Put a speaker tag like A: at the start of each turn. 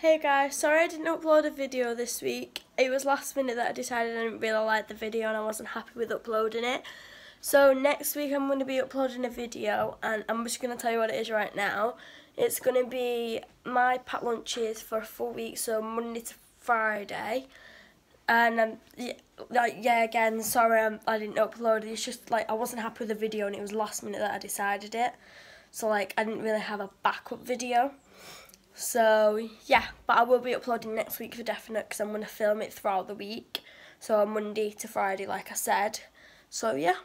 A: Hey guys, sorry I didn't upload a video this week. It was last minute that I decided I didn't really like the video and I wasn't happy with uploading it. So next week I'm going to be uploading a video and I'm just going to tell you what it is right now. It's going to be my packed lunches for a full week, so Monday to Friday. And um, yeah, like yeah, again, sorry um, I didn't upload it. It's just like I wasn't happy with the video and it was last minute that I decided it. So like I didn't really have a backup video. So yeah, but I will be uploading next week for definite because I'm going to film it throughout the week. So on Monday to Friday, like I said. So yeah.